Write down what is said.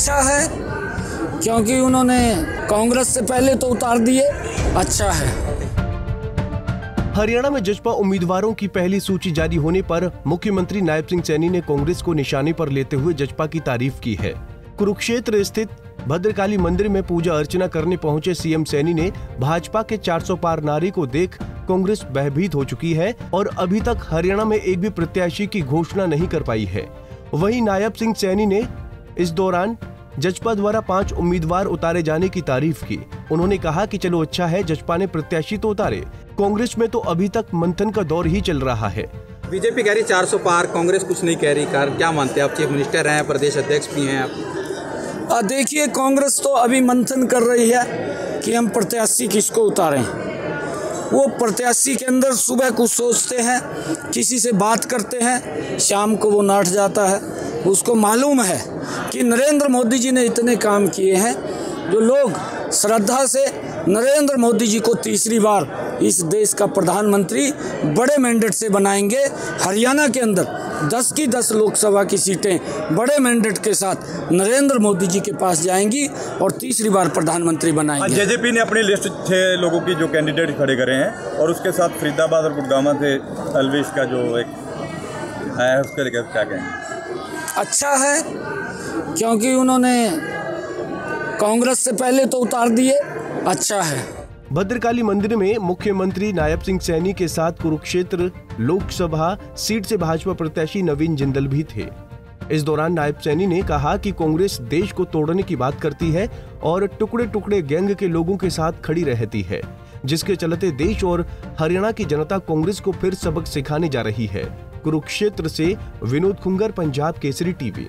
अच्छा है, क्योंकि उन्होंने कांग्रेस से पहले तो उतार दिए अच्छा है। हरियाणा में जजपा उम्मीदवारों की पहली सूची जारी होने पर मुख्यमंत्री नायब सिंह सैनी ने कांग्रेस को निशाने पर लेते हुए जजपा की तारीफ़ की है। कुरुक्षेत्र स्थित भद्रकाली मंदिर में पूजा अर्चना करने पहुँचे सीएम सैनी ने भाजपा के 400 पार नारे को देख कांग्रेस भयभीत हो चुकी है और अभी तक हरियाणा में एक भी प्रत्याशी की घोषणा नहीं कर पाई है। वहीं नायब सिंह सैनी ने इस दौरान जजपा द्वारा पाँच उम्मीदवार उतारे जाने की तारीफ़ की। उन्होंने कहा कि चलो अच्छा है जजपा ने प्रत्याशी तो उतारे। कांग्रेस में तो अभी तक मंथन का दौर ही चल रहा है। बीजेपी कह रही 400 पार कांग्रेस कुछ नहीं कह रही। कार क्या मानते हैं आप? चीफ मिनिस्टर हैं प्रदेश अध्यक्ष भी हैं आप। देखिए कांग्रेस तो अभी मंथन कर रही है कि हम प्रत्याशी किसको उतारें। वो प्रत्याशी के अंदर सुबह कुछ सोचते हैं किसी से बात करते हैं शाम को वो नाट जाता है। उसको मालूम है कि नरेंद्र मोदी जी ने इतने काम किए हैं जो लोग श्रद्धा से नरेंद्र मोदी जी को तीसरी बार इस देश का प्रधानमंत्री बड़े मैंडेट से बनाएँगे। हरियाणा के अंदर 10 की 10 लोकसभा की सीटें बड़े मैंडेट के साथ नरेंद्र मोदी जी के पास जाएँगी और तीसरी बार प्रधानमंत्री बनाएँगे। जेजेपी ने अपनी लिस्ट छह लोगों की जो कैंडिडेट खड़े करे हैं और उसके साथ फरीदाबाद और गुड़गामा से अलवेश का जो एक है उसके लेकर क्या कहेंगे? अच्छा है क्योंकि उन्होंने कांग्रेस से पहले तो उतार दिए। अच्छा है। भद्रकाली मंदिर में मुख्यमंत्री नायब सिंह सैनी के साथ कुरुक्षेत्र लोकसभा सीट से भाजपा प्रत्याशी नवीन जिंदल भी थे। इस दौरान नायब सैनी ने कहा कि कांग्रेस देश को तोड़ने की बात करती है और टुकड़े टुकड़े गैंग के लोगों के साथ खड़ी रहती है, जिसके चलते देश और हरियाणा की जनता कांग्रेस को फिर सबक सिखाने जा रही है। कुरुक्षेत्र से विनोद खुंगर, पंजाब केसरी टीवी।